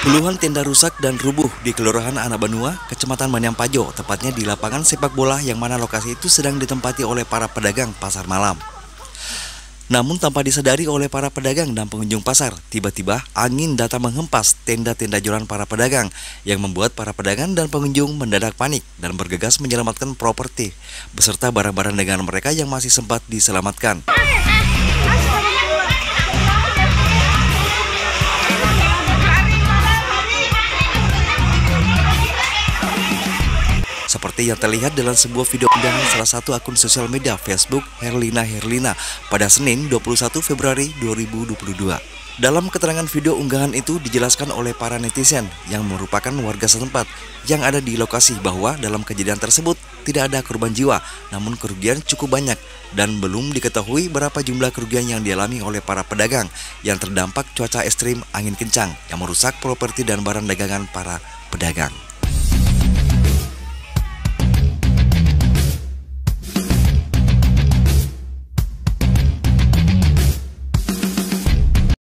Puluhan tenda rusak dan rubuh di Kelurahan Anabanua, Kecamatan Manyampajo, tepatnya di lapangan sepak bola yang mana lokasi itu sedang ditempati oleh para pedagang pasar malam. Namun tanpa disadari oleh para pedagang dan pengunjung pasar, tiba-tiba angin datang menghempas tenda-tenda jualan para pedagang yang membuat para pedagang dan pengunjung mendadak panik dan bergegas menyelamatkan properti beserta barang-barang dagangan mereka yang masih sempat diselamatkan. Seperti yang terlihat dalam sebuah video unggahan salah satu akun sosial media Facebook Herlina Herlina pada Senin 21 Februari 2022. Dalam keterangan video unggahan itu dijelaskan oleh para netizen yang merupakan warga setempat yang ada di lokasi bahwa dalam kejadian tersebut tidak ada korban jiwa, namun kerugian cukup banyak dan belum diketahui berapa jumlah kerugian yang dialami oleh para pedagang yang terdampak cuaca ekstrim angin kencang yang merusak properti dan barang dagangan para pedagang.